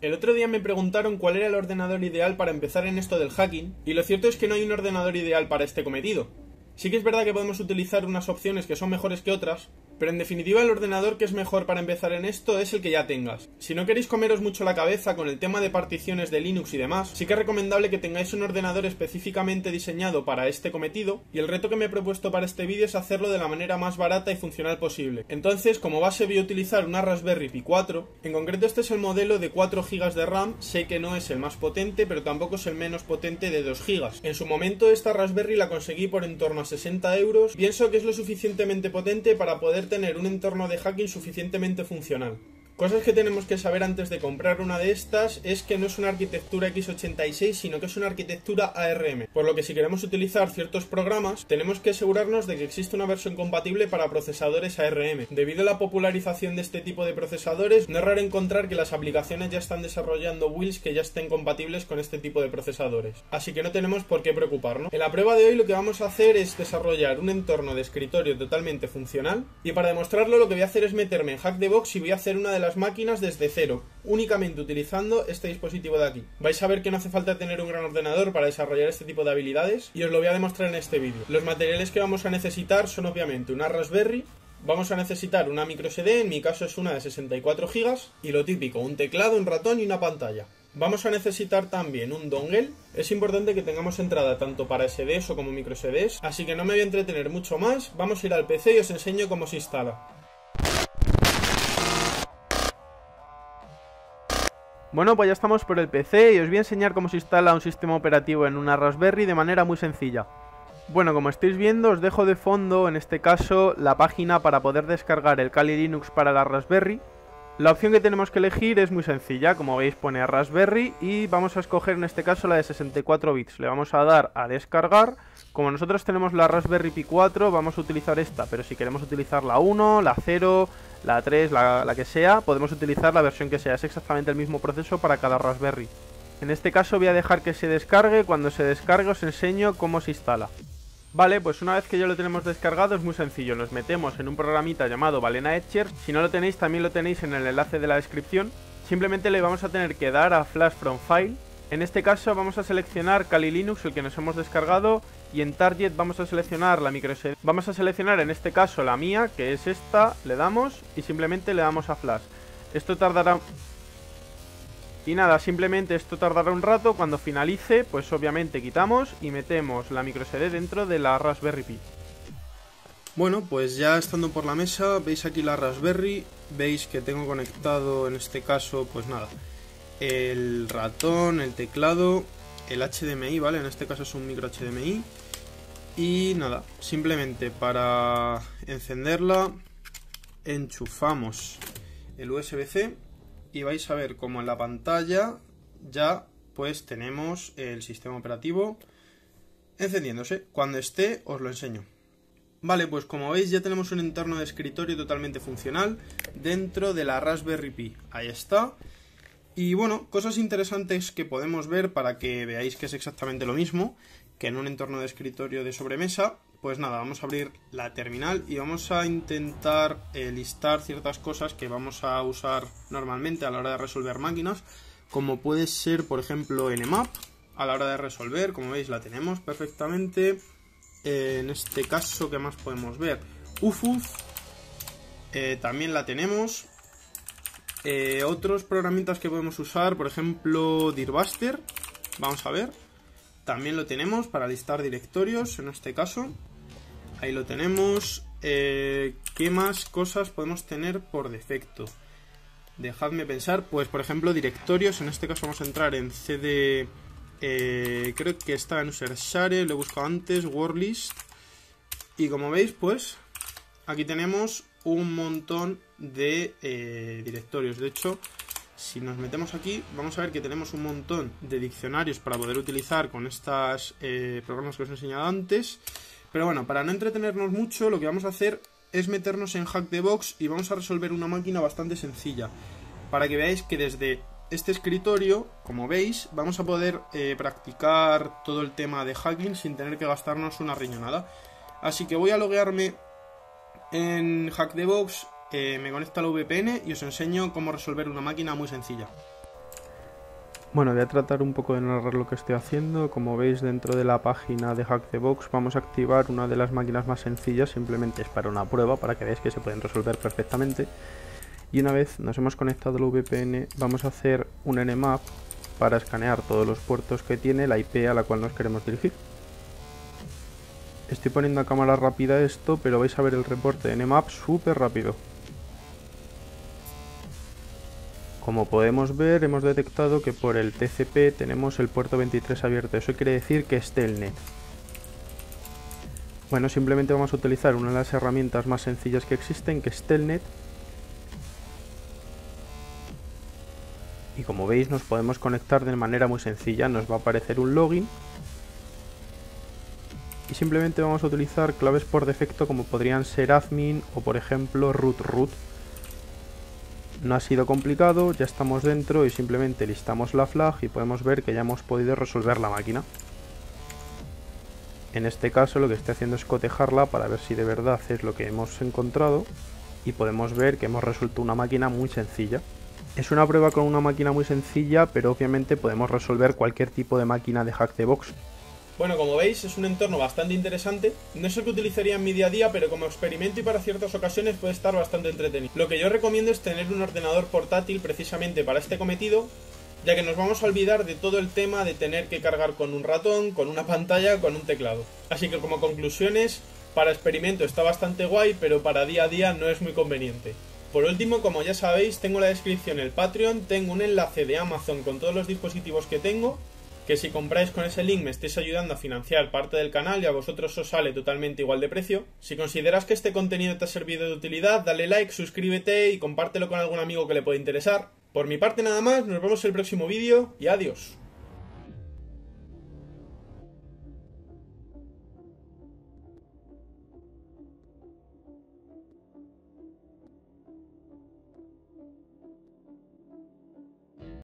El otro día me preguntaron cuál era el ordenador ideal para empezar en esto del hacking, y lo cierto es que no hay un ordenador ideal para este cometido. Sí que es verdad que podemos utilizar unas opciones que son mejores que otras, pero en definitiva el ordenador que es mejor para empezar en esto es el que ya tengas. Si no queréis comeros mucho la cabeza con el tema de particiones de Linux y demás, sí que es recomendable que tengáis un ordenador específicamente diseñado para este cometido, y el reto que me he propuesto para este vídeo es hacerlo de la manera más barata y funcional posible. Entonces, como base voy a utilizar una Raspberry Pi 4, en concreto este es el modelo de 4 GB de RAM, sé que no es el más potente, pero tampoco es el menos potente de 2 GB. En su momento esta Raspberry la conseguí por en torno a 60 euros, pienso que es lo suficientemente potente para poder tener un entorno de hacking suficientemente funcional. Cosas que tenemos que saber antes de comprar una de estas es que no es una arquitectura x86, sino que es una arquitectura ARM, por lo que si queremos utilizar ciertos programas, tenemos que asegurarnos de que existe una versión compatible para procesadores ARM. Debido a la popularización de este tipo de procesadores, no es raro encontrar que las aplicaciones ya están desarrollando builds que ya estén compatibles con este tipo de procesadores, así que no tenemos por qué preocuparnos. En la prueba de hoy lo que vamos a hacer es desarrollar un entorno de escritorio totalmente funcional, y para demostrarlo lo que voy a hacer es meterme en Hackthebox y voy a hacer una de las máquinas desde cero, únicamente utilizando este dispositivo de aquí. Vais a ver que no hace falta tener un gran ordenador para desarrollar este tipo de habilidades y os lo voy a demostrar en este vídeo. Los materiales que vamos a necesitar son obviamente una Raspberry, Vamos a necesitar una micro SD, en mi caso es una de 64 GB, y lo típico, un teclado, un ratón y una pantalla. Vamos a necesitar también un dongle. Es importante que tengamos entrada tanto para SDs o como micro SDs, así que no me voy a entretener mucho más. Vamos a ir al PC y os enseño cómo se instala. Bueno, pues ya estamos por el PC y os voy a enseñar cómo se instala un sistema operativo en una Raspberry de manera muy sencilla. Bueno, como estáis viendo, os dejo de fondo, en este caso, la página para poder descargar el Kali Linux para la Raspberry. La opción que tenemos que elegir es muy sencilla, como veis pone Raspberry y vamos a escoger en este caso la de 64 bits. Le vamos a dar a descargar, como nosotros tenemos la Raspberry Pi 4 vamos a utilizar esta, pero si queremos utilizar la 1, la 0, la 3, la, la, que sea, podemos utilizar la versión que sea. Es exactamente el mismo proceso para cada Raspberry. En este caso voy a dejar que se descargue. Cuando se descargue os enseño cómo se instala. Vale, pues una vez que ya lo tenemos descargado es muy sencillo. Nos metemos en un programita llamado Balena Etcher. Si no lo tenéis, también lo tenéis en el enlace de la descripción. Simplemente le vamos a tener que dar a Flash from File. En este caso vamos a seleccionar Kali Linux, el que nos hemos descargado, y en Target vamos a seleccionar la micro SD. Vamos a seleccionar en este caso la mía, que es esta, le damos y simplemente le damos a Flash. Esto tardará... Y nada, simplemente esto tardará un rato, cuando finalice, pues obviamente quitamos y metemos la micro SD dentro de la Raspberry Pi. Bueno, pues ya estando por la mesa, veis aquí la Raspberry, veis que tengo conectado en este caso, pues nada, el ratón, el teclado, el HDMI, ¿vale? En este caso es un micro HDMI. Y nada, simplemente para encenderla enchufamos el USB-C y vais a ver como en la pantalla ya pues tenemos el sistema operativo encendiéndose. Cuando esté os lo enseño. Vale, pues como veis ya tenemos un entorno de escritorio totalmente funcional dentro de la Raspberry Pi. Ahí está. Y bueno, cosas interesantes que podemos ver para que veáis que es exactamente lo mismo que en un entorno de escritorio de sobremesa. Pues nada, vamos a abrir la terminal y vamos a intentar eh, listar ciertas cosas que vamos a usar normalmente a la hora de resolver máquinas, como puede ser, por ejemplo, Nmap, a la hora de resolver, como veis la tenemos perfectamente. Eh, en este caso, ¿qué más podemos ver? UFUF, eh, también la tenemos. Otros programitas que podemos usar, por ejemplo, Dirbuster, vamos a ver. También lo tenemos para listar directorios, en este caso. Ahí lo tenemos. Eh, ¿Qué más cosas podemos tener por defecto? Dejadme pensar, pues por ejemplo directorios, en este caso vamos a entrar en CD, eh, creo que estaba en User Share, lo he buscado antes, Wordlist. Y como veis, pues aquí tenemos un montón de eh, directorios. De hecho, si nos metemos aquí, vamos a ver que tenemos un montón de diccionarios para poder utilizar con estos eh, programas que os he enseñado antes. Pero bueno, para no entretenernos mucho, lo que vamos a hacer es meternos en Hack the Box y vamos a resolver una máquina bastante sencilla. Para que veáis que desde este escritorio, como veis, vamos a poder eh, practicar todo el tema de hacking sin tener que gastarnos una riñonada. Así que voy a loguearme en Hack the Box me conecto a la VPN y os enseño cómo resolver una máquina muy sencilla. Bueno, voy a tratar un poco de narrar lo que estoy haciendo. Como veis dentro de la página de Hack the Box vamos a activar una de las máquinas más sencillas, simplemente es para una prueba, para que veáis que se pueden resolver perfectamente. Y una vez nos hemos conectado al VPN vamos a hacer un nmap para escanear todos los puertos que tiene la IP a la cual nos queremos dirigir. Estoy poniendo a cámara rápida esto, pero vais a ver el reporte de nmap súper rápido. Como podemos ver, hemos detectado que por el TCP tenemos el puerto 23 abierto. Eso quiere decir que es Telnet. Bueno, simplemente vamos a utilizar una de las herramientas más sencillas que existen, que es Telnet. Y como veis, nos podemos conectar de manera muy sencilla. Nos va a aparecer un login. Y simplemente vamos a utilizar claves por defecto como podrían ser admin o por ejemplo root root no ha sido complicado, ya estamos dentro y simplemente listamos la flag y podemos ver que ya hemos podido resolver la máquina. En este caso lo que estoy haciendo es cotejarla para ver si de verdad es lo que hemos encontrado y podemos ver que hemos resuelto una máquina muy sencilla. Es una prueba con una máquina muy sencilla, pero obviamente podemos resolver cualquier tipo de máquina de hack de box. Bueno, como veis, es un entorno bastante interesante. No es el que utilizaría en mi día a día, pero como experimento y para ciertas ocasiones puede estar bastante entretenido. Lo que yo recomiendo es tener un ordenador portátil precisamente para este cometido, ya que nos vamos a olvidar de todo el tema de tener que cargar con un ratón, con una pantalla, con un teclado. Así que como conclusiones, para experimento está bastante guay, pero para día a día no es muy conveniente. Por último, como ya sabéis, tengo en la descripción el Patreon, tengo un enlace de Amazon con todos los dispositivos que tengo que si compráis con ese link me estáis ayudando a financiar parte del canal y a vosotros os sale totalmente igual de precio. Si consideras que este contenido te ha servido de utilidad, dale like, suscríbete y compártelo con algún amigo que le pueda interesar. Por mi parte nada más, nos vemos en el próximo vídeo y adiós.